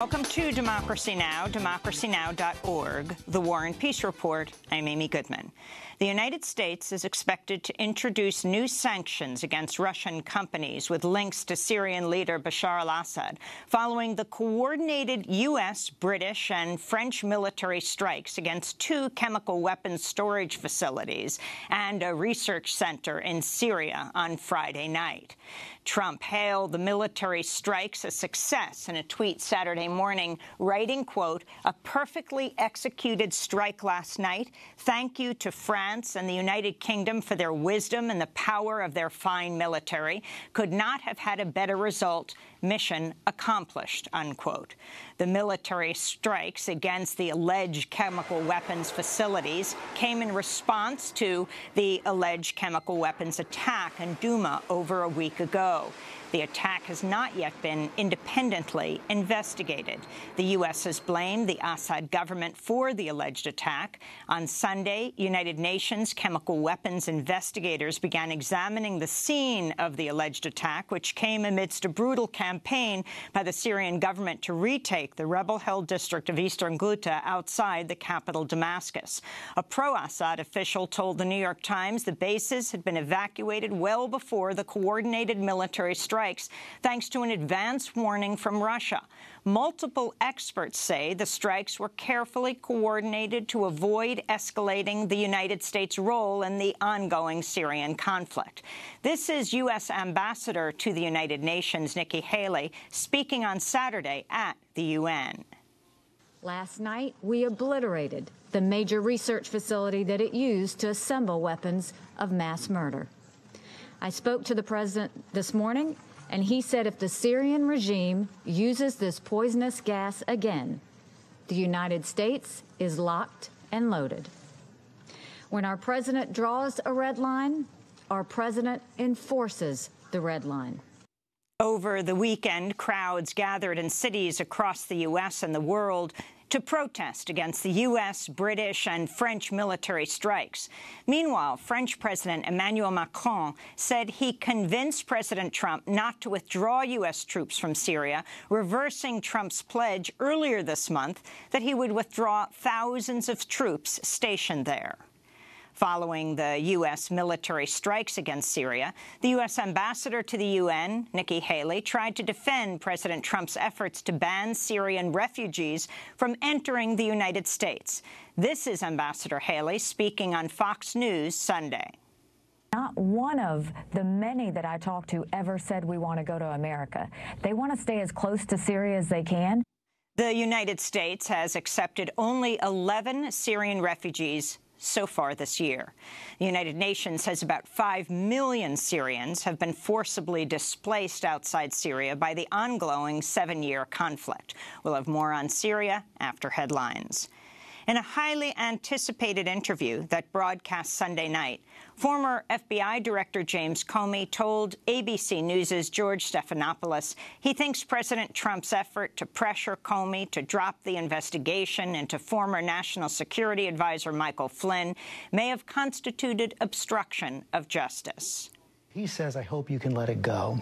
Welcome to Democracy Now!, democracynow.org, The War and Peace Report. I'm Amy Goodman. The United States is expected to introduce new sanctions against Russian companies with links to Syrian leader Bashar al-Assad following the coordinated U.S., British and French military strikes against two chemical weapons storage facilities and a research center in Syria on Friday night. Trump hailed the military strikes a success in a tweet Saturday morning, writing, quote, a perfectly executed strike last night. Thank you to France and the United Kingdom for their wisdom and the power of their fine military. Could not have had a better result. Mission accomplished, unquote. The military strikes against the alleged chemical weapons facilities came in response to the alleged chemical weapons attack in Duma over a week ago. The attack has not yet been independently investigated. The U.S. has blamed the Assad government for the alleged attack. On Sunday, United Nations chemical weapons investigators began examining the scene of the alleged attack, which came amidst a brutal campaign by the Syrian government to retake the rebel-held district of eastern Ghouta outside the capital, Damascus. A pro-Assad official told the New York Times the bases had been evacuated well before the coordinated military strike strikes thanks to an advance warning from Russia. Multiple experts say the strikes were carefully coordinated to avoid escalating the United States' role in the ongoing Syrian conflict. This is U.S. Ambassador to the United Nations, Nikki Haley, speaking on Saturday at the UN. Last night, we obliterated the major research facility that it used to assemble weapons of mass murder. I spoke to the president this morning and he said if the Syrian regime uses this poisonous gas again, the United States is locked and loaded. When our president draws a red line, our president enforces the red line. Over the weekend, crowds gathered in cities across the U.S. and the world to protest against the U.S., British and French military strikes. Meanwhile, French President Emmanuel Macron said he convinced President Trump not to withdraw U.S. troops from Syria, reversing Trump's pledge earlier this month that he would withdraw thousands of troops stationed there. Following the U.S. military strikes against Syria, the U.S. ambassador to the UN, Nikki Haley, tried to defend President Trump's efforts to ban Syrian refugees from entering the United States. This is Ambassador Haley speaking on Fox News Sunday. Not one of the many that I talked to ever said we want to go to America. They want to stay as close to Syria as they can. The United States has accepted only 11 Syrian refugees so far this year. The United Nations says about 5 million Syrians have been forcibly displaced outside Syria by the ongoing seven-year conflict. We'll have more on Syria after headlines. In a highly anticipated interview that broadcast Sunday night, former FBI Director James Comey told ABC News' George Stephanopoulos he thinks President Trump's effort to pressure Comey to drop the investigation into former National Security Advisor Michael Flynn may have constituted obstruction of justice. He says, I hope you can let it go.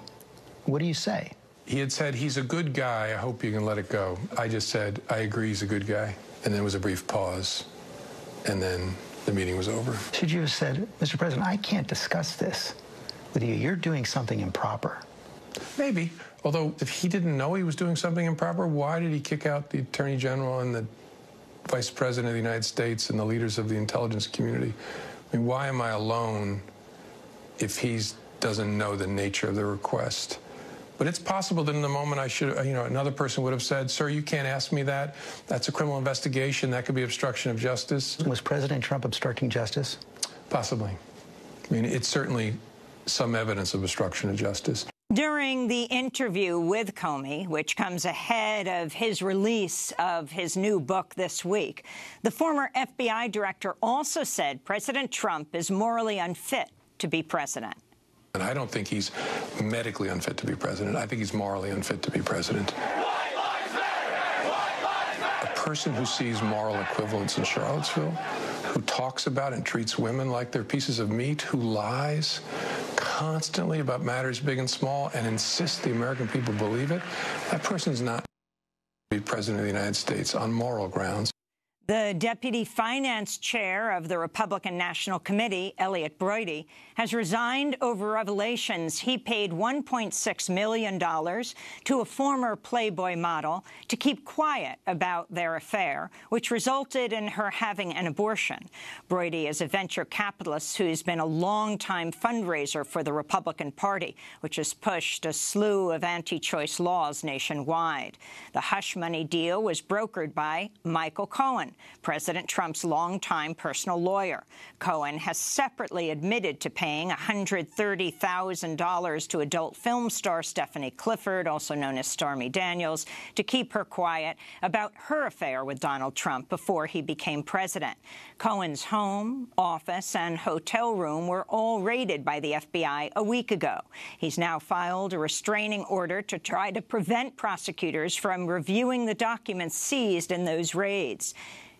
What do you say? He had said, he's a good guy. I hope you can let it go. I just said, I agree he's a good guy. And there was a brief pause, and then the meeting was over. Should you have said, Mr. President, I can't discuss this with you. You're doing something improper. Maybe. Although, if he didn't know he was doing something improper, why did he kick out the Attorney General and the Vice President of the United States and the leaders of the intelligence community? I mean, why am I alone if he doesn't know the nature of the request? But it's possible that in the moment I should, you know, another person would have said, sir, you can't ask me that. That's a criminal investigation. That could be obstruction of justice. Was President Trump obstructing justice? Possibly. I mean, it's certainly some evidence of obstruction of justice. During the interview with Comey, which comes ahead of his release of his new book this week, the former FBI director also said President Trump is morally unfit to be president. And I don't think he's medically unfit to be president. I think he's morally unfit to be president. A person who sees moral equivalence in Charlottesville, who talks about and treats women like they're pieces of meat, who lies constantly about matters big and small and insists the American people believe it, that person's not be president of the United States on moral grounds. The deputy finance chair of the Republican National Committee, Elliot Broidy, has resigned over revelations he paid $1.6 million to a former Playboy model to keep quiet about their affair, which resulted in her having an abortion. Broidy is a venture capitalist who's been a longtime fundraiser for the Republican Party, which has pushed a slew of anti-choice laws nationwide. The hush money deal was brokered by Michael Cohen, President Trump's longtime personal lawyer. Cohen has separately admitted to paying $130,000 to adult film star Stephanie Clifford, also known as Stormy Daniels, to keep her quiet about her affair with Donald Trump before he became president. Cohen's home, office, and hotel room were all raided by the FBI a week ago. He's now filed a restraining order to try to prevent prosecutors from reviewing the documents seized in those raids.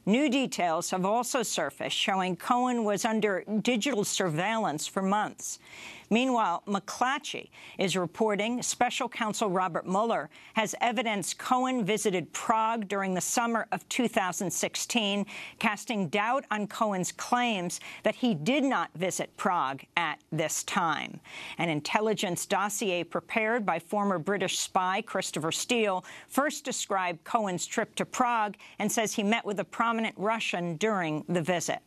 New details have also surfaced showing Cohen was under digital surveillance for months. Meanwhile, McClatchy is reporting special counsel Robert Mueller has evidence Cohen visited Prague during the summer of 2016, casting doubt on Cohen's claims that he did not visit Prague at this time. An intelligence dossier prepared by former British spy Christopher Steele first described Cohen's trip to Prague and says he met with a prominent Russian during the visit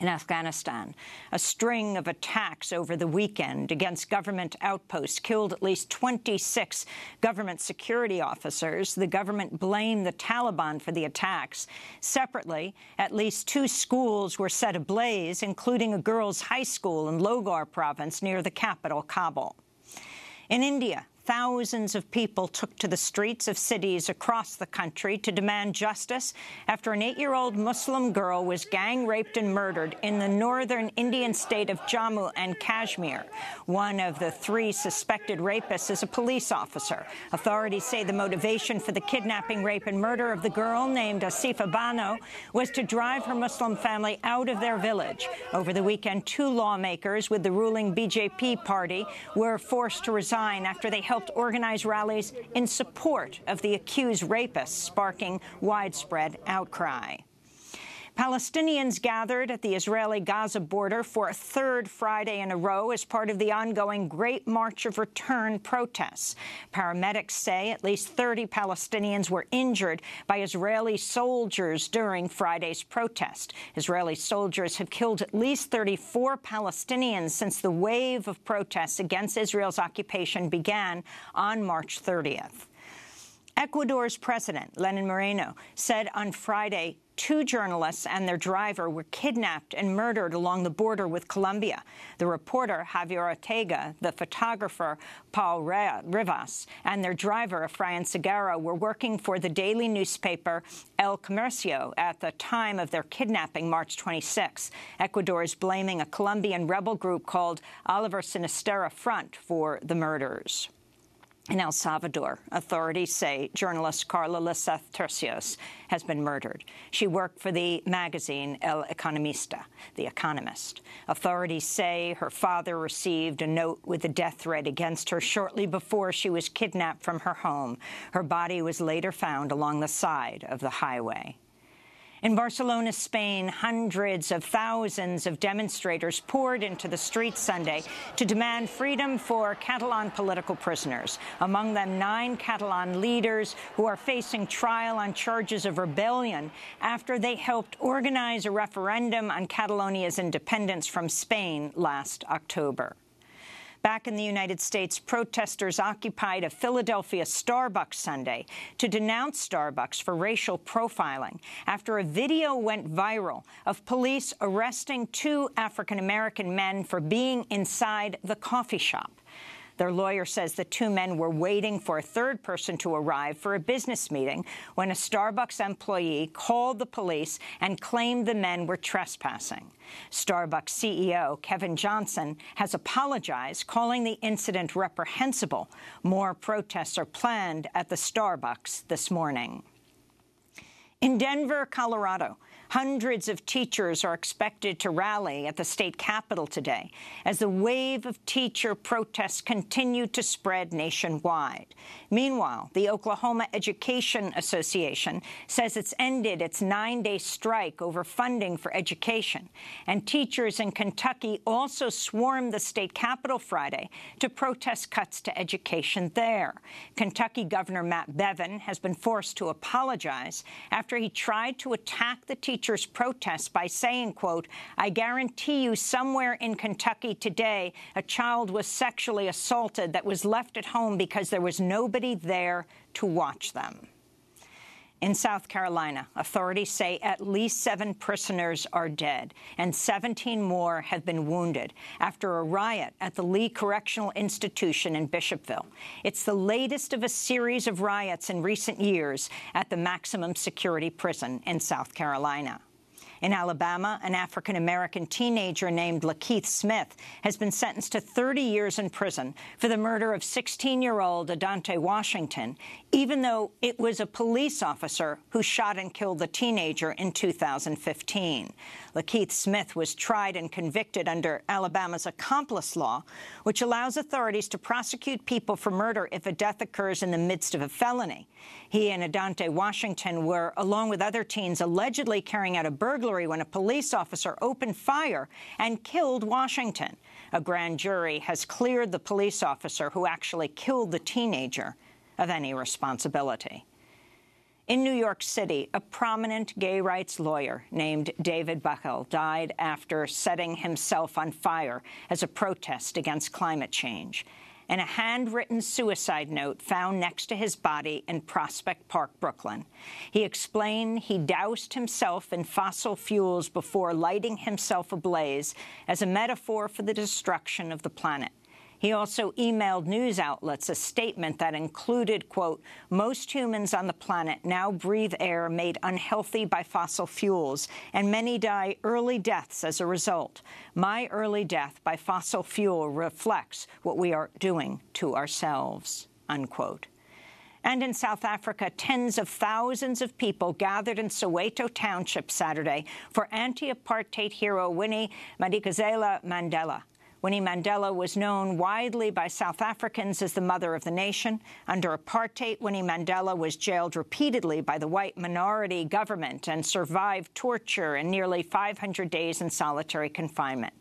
in Afghanistan. A string of attacks over the weekend against government outposts killed at least 26 government security officers. The government blamed the Taliban for the attacks. Separately, at least two schools were set ablaze, including a girls' high school in Logar province near the capital, Kabul. In India, Thousands of people took to the streets of cities across the country to demand justice after an eight-year-old Muslim girl was gang-raped and murdered in the northern Indian state of Jammu and Kashmir. One of the three suspected rapists is a police officer. Authorities say the motivation for the kidnapping, rape and murder of the girl named Asifa Bano was to drive her Muslim family out of their village. Over the weekend, two lawmakers with the ruling BJP party were forced to resign after they helped organize rallies in support of the accused rapists, sparking widespread outcry. Palestinians gathered at the Israeli-Gaza border for a third Friday in a row as part of the ongoing Great March of Return protests. Paramedics say at least 30 Palestinians were injured by Israeli soldiers during Friday's protest. Israeli soldiers have killed at least 34 Palestinians since the wave of protests against Israel's occupation began on March 30th. Ecuador's president, Lenin Moreno, said on Friday two journalists and their driver were kidnapped and murdered along the border with Colombia. The reporter, Javier Ortega, the photographer, Paul Rivas, and their driver, Efrain Segarra, were working for the daily newspaper El Comercio at the time of their kidnapping, March 26. Ecuador is blaming a Colombian rebel group called Oliver Sinisterra Front for the murders. In El Salvador, authorities say journalist Karla Lisseth Turcios has been murdered. She worked for the magazine El Economista, The Economist. Authorities say her father received a note with a death threat against her shortly before she was kidnapped from her home. Her body was later found along the side of the highway. In Barcelona, Spain, hundreds of thousands of demonstrators poured into the streets Sunday to demand freedom for Catalan political prisoners, among them nine Catalan leaders who are facing trial on charges of rebellion after they helped organize a referendum on Catalonia's independence from Spain last October. Back in the United States, protesters occupied a Philadelphia Starbucks Sunday to denounce Starbucks for racial profiling after a video went viral of police arresting two African-American men for being inside the coffee shop. Their lawyer says the two men were waiting for a third person to arrive for a business meeting when a Starbucks employee called the police and claimed the men were trespassing. Starbucks CEO Kevin Johnson has apologized, calling the incident reprehensible. More protests are planned at the Starbucks this morning. In Denver, Colorado, Hundreds of teachers are expected to rally at the state capitol today as the wave of teacher protests continue to spread nationwide. Meanwhile, the Oklahoma Education Association says it's ended its nine-day strike over funding for education, and teachers in Kentucky also swarmed the state capitol Friday to protest cuts to education there. Kentucky Governor Matt Bevin has been forced to apologize after he tried to attack the teachers teachers' protests by saying, quote, I guarantee you somewhere in Kentucky today a child was sexually assaulted that was left at home because there was nobody there to watch them. In South Carolina, authorities say at least seven prisoners are dead and 17 more have been wounded after a riot at the Lee Correctional Institution in Bishopville. It's the latest of a series of riots in recent years at the maximum security prison in South Carolina. In Alabama, an African-American teenager named Lakeith Smith has been sentenced to 30 years in prison for the murder of 16-year-old A'Donte Washington, even though it was a police officer who shot and killed the teenager in 2015. Lakeith Smith was tried and convicted under Alabama's accomplice law, which allows authorities to prosecute people for murder if a death occurs in the midst of a felony. He and A'Donte Washington were, along with other teens, allegedly carrying out a burglary when a police officer opened fire and killed Washington. A grand jury has cleared the police officer who actually killed the teenager of any responsibility. In New York City, a prominent gay rights lawyer named David Buckel died after setting himself on fire as a protest against climate change. In a handwritten suicide note found next to his body in Prospect Park, Brooklyn. He explained he doused himself in fossil fuels before lighting himself ablaze as a metaphor for the destruction of the planet. He also emailed news outlets a statement that included, quote, most humans on the planet now breathe air made unhealthy by fossil fuels, and many die early deaths as a result. My early death by fossil fuel reflects what we are doing to ourselves, unquote. And in South Africa, tens of thousands of people gathered in Soweto Township Saturday for anti-apartheid hero Winnie Madikizela Mandela. Winnie Mandela was known widely by South Africans as the mother of the nation. Under apartheid, Winnie Mandela was jailed repeatedly by the white minority government and survived torture and nearly 500 days in solitary confinement.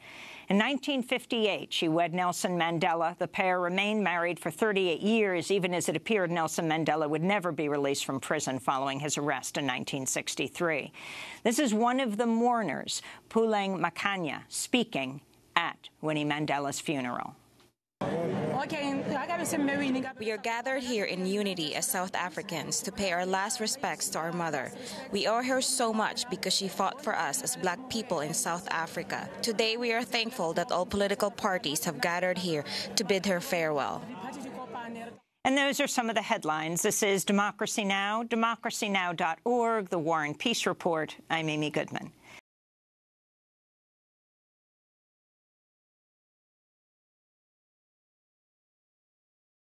In 1958, she wed Nelson Mandela. The pair remained married for 38 years, even as it appeared Nelson Mandela would never be released from prison following his arrest in 1963. This is one of the mourners, Puleng Makhanya, speaking at Winnie Mandela's funeral. We are gathered here in unity as South Africans to pay our last respects to our mother. We owe her so much because she fought for us as black people in South Africa. Today we are thankful that all political parties have gathered here to bid her farewell. And those are some of the headlines. This is Democracy Now!, democracynow.org, The War and Peace Report. I'm Amy Goodman.